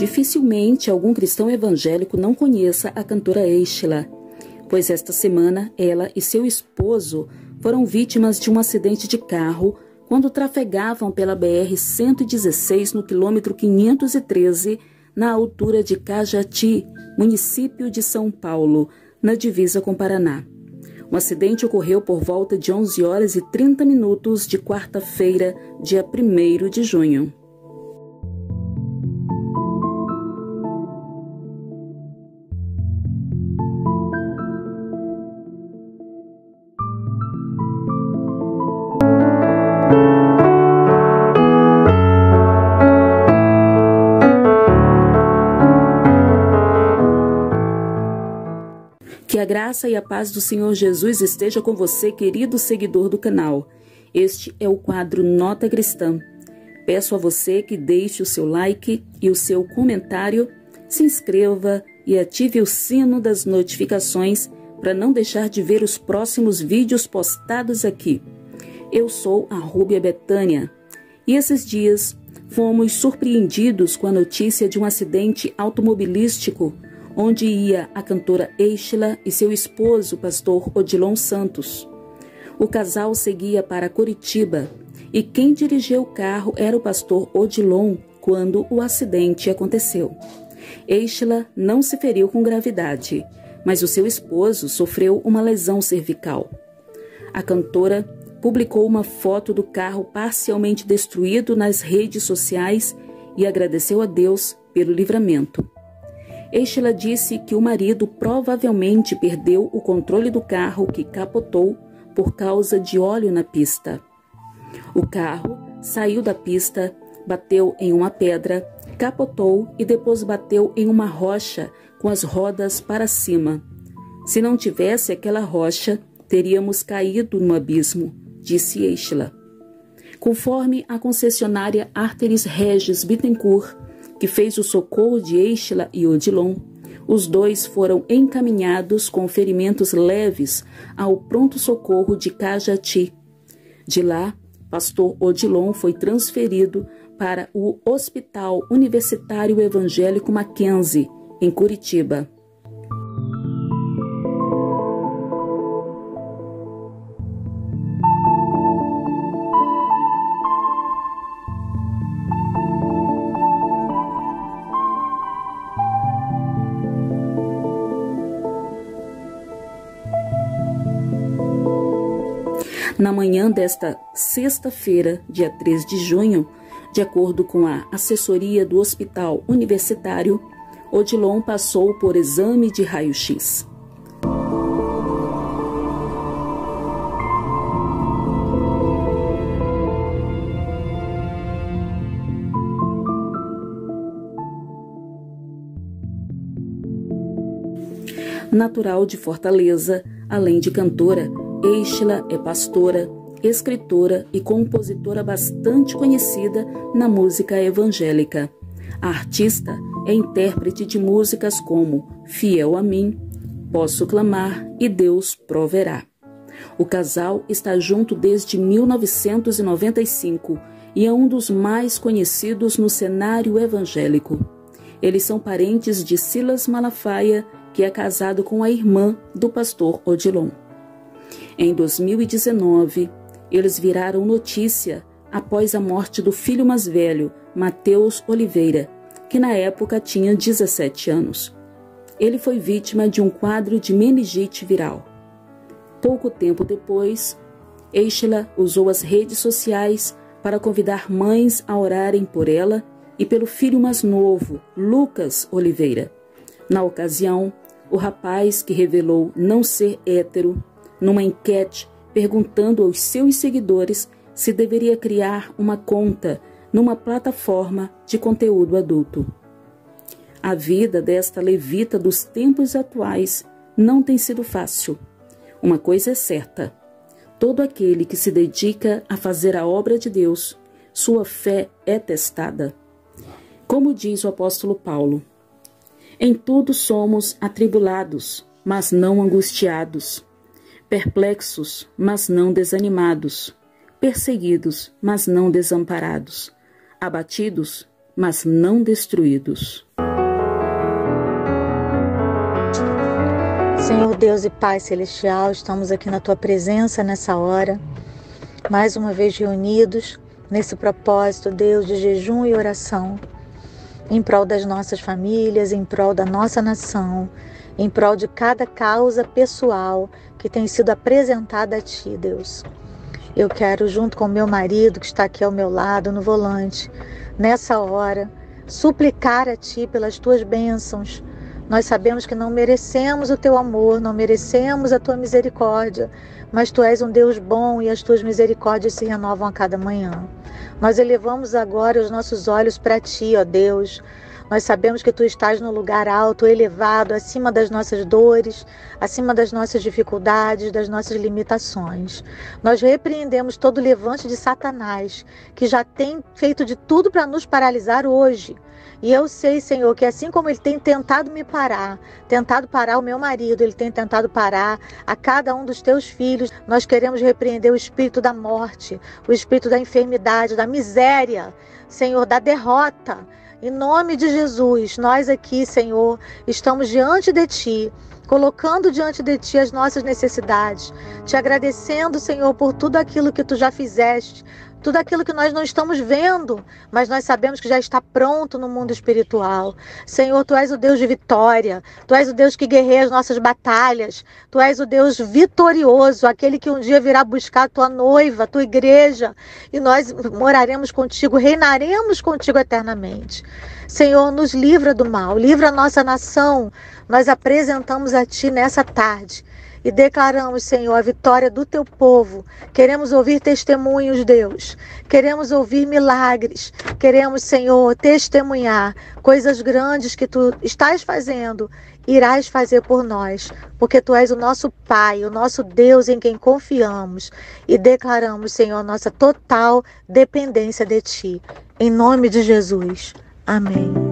Dificilmente algum cristão evangélico não conheça a cantora Eichla, pois esta semana ela e seu esposo foram vítimas de um acidente de carro quando trafegavam pela BR-116 no quilômetro 513, na altura de Cajati, município de São Paulo, na divisa com Paraná. O acidente ocorreu por volta de 11 horas e 30 minutos de quarta-feira, dia 1 de junho. A graça e a paz do Senhor Jesus esteja com você, querido seguidor do canal. Este é o quadro Nota Cristã. Peço a você que deixe o seu like e o seu comentário, se inscreva e ative o sino das notificações para não deixar de ver os próximos vídeos postados aqui. Eu sou a Rúbia Betânia e esses dias fomos surpreendidos com a notícia de um acidente automobilístico onde ia a cantora Eichla e seu esposo, pastor Odilon Santos. O casal seguia para Curitiba e quem dirigia o carro era o pastor Odilon quando o acidente aconteceu. Eichla não se feriu com gravidade, mas o seu esposo sofreu uma lesão cervical. A cantora publicou uma foto do carro parcialmente destruído nas redes sociais e agradeceu a Deus pelo livramento. Estela disse que o marido provavelmente perdeu o controle do carro que capotou por causa de óleo na pista. O carro saiu da pista, bateu em uma pedra, capotou e depois bateu em uma rocha com as rodas para cima. Se não tivesse aquela rocha, teríamos caído no abismo, disse Estela. Conforme a concessionária Arteris Regis Bittencourt, que fez o socorro de Eichla e Odilon, os dois foram encaminhados com ferimentos leves ao pronto-socorro de Cajati. De lá, pastor Odilon foi transferido para o Hospital Universitário Evangélico Mackenzie, em Curitiba. Na manhã desta sexta-feira, dia 3 de junho, de acordo com a assessoria do Hospital Universitário, Odilon passou por exame de raio-x. Natural de Fortaleza, além de cantora, Eichla é pastora, escritora e compositora bastante conhecida na música evangélica. A artista é intérprete de músicas como Fiel a mim, Posso clamar e Deus proverá. O casal está junto desde 1995 e é um dos mais conhecidos no cenário evangélico. Eles são parentes de Silas Malafaia, que é casado com a irmã do pastor Odilon. Em 2019, eles viraram notícia após a morte do filho mais velho, Mateus Oliveira, que na época tinha 17 anos. Ele foi vítima de um quadro de meningite viral. Pouco tempo depois, Eichela usou as redes sociais para convidar mães a orarem por ela e pelo filho mais novo, Lucas Oliveira. Na ocasião, o rapaz que revelou não ser hétero numa enquete perguntando aos seus seguidores se deveria criar uma conta numa plataforma de conteúdo adulto. A vida desta levita dos tempos atuais não tem sido fácil. Uma coisa é certa: todo aquele que se dedica a fazer a obra de Deus, sua fé é testada. Como diz o apóstolo Paulo, em tudo somos atribulados, mas não angustiados perplexos, mas não desanimados, perseguidos, mas não desamparados, abatidos, mas não destruídos. Senhor Deus e Pai Celestial, estamos aqui na tua presença nessa hora, mais uma vez reunidos nesse propósito, Deus, de jejum e oração, em prol das nossas famílias, em prol da nossa nação, em prol de cada causa pessoal que tem sido apresentada a Ti, Deus. Eu quero, junto com meu marido que está aqui ao meu lado no volante, nessa hora, suplicar a Ti pelas Tuas bênçãos. Nós sabemos que não merecemos o Teu amor, não merecemos a Tua misericórdia, mas Tu és um Deus bom e as Tuas misericórdias se renovam a cada manhã. Nós elevamos agora os nossos olhos para Ti, ó Deus nós sabemos que tu estás no lugar alto, elevado, acima das nossas dores, acima das nossas dificuldades, das nossas limitações. Nós repreendemos todo levante de Satanás, que já tem feito de tudo para nos paralisar hoje. E eu sei, Senhor, que assim como ele tem tentado me parar, tentado parar o meu marido, ele tem tentado parar a cada um dos teus filhos, nós queremos repreender o espírito da morte, o espírito da enfermidade, da miséria, Senhor, da derrota. Em nome de Jesus, nós aqui, Senhor, estamos diante de Ti, colocando diante de Ti as nossas necessidades, te agradecendo, Senhor, por tudo aquilo que Tu já fizeste, tudo aquilo que nós não estamos vendo, mas nós sabemos que já está pronto no mundo espiritual. Senhor, tu és o Deus de vitória, tu és o Deus que guerreia as nossas batalhas, tu és o Deus vitorioso, aquele que um dia virá buscar a tua noiva, a tua igreja, e nós moraremos contigo, reinaremos contigo eternamente. Senhor, nos livra do mal, livra a nossa nação. Nós apresentamos a ti nessa tarde e declaramos, Senhor, a vitória do teu povo. Queremos ouvir testemunhos, Deus. Queremos ouvir milagres. Queremos, Senhor, testemunhar coisas grandes que tu estás fazendo, irás fazer por nós, porque tu és o nosso Pai, o nosso Deus em quem confiamos e declaramos, Senhor, nossa total dependência de ti. Em nome de Jesus. Amém.